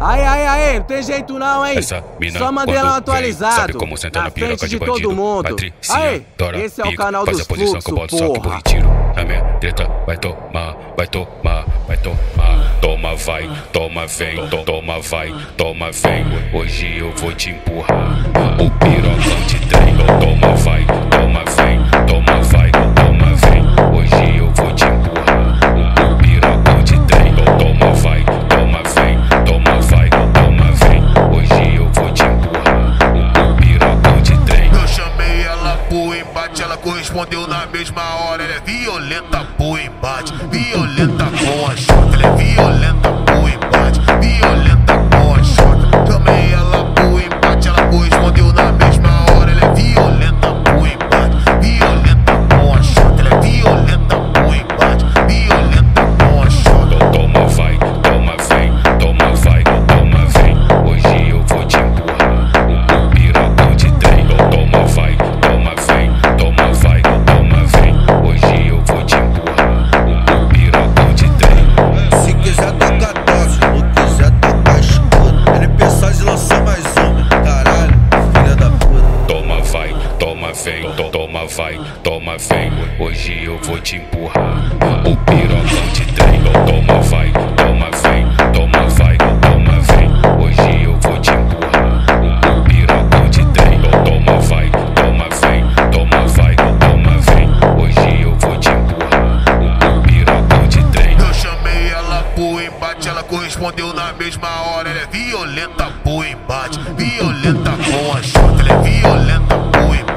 Aí, aí, aí, não tem jeito não, hein? Essa mina Só mandei ela quando atualizado. vem, sabe como senta na, piroca frente de, de bandido. todo mundo. Patricinha, Aí, Dora, esse é o canal só que porra. vou e tiro. Na minha treta vai tomar, vai tomar, vai tomar. Toma, vai, toma, vem, to, toma, vai, toma, vem. Hoje eu vou te empurrar. O pirocão de embate, ela correspondeu na mesma hora. Ela é violenta pro embate, violenta com a chota. Ela é violenta pro embate, violenta toma, vem, to- toma, vai, toma, vem. Hoje eu vou te empurrar. O pirocão de trem. Toma, vai, toma, vem, toma, vai, toma, vem. Hoje eu vou te empurrar. O pirocão de trem. Toma, vai, toma, vem, toma, vai, toma, vem. Hoje eu vou te empurrar. O pirocão de trem. Eu chamei ela pro embate, ela correspondeu na mesma hora. Ela é violenta pro embate, violenta com a chota. Ela é violenta pro embate,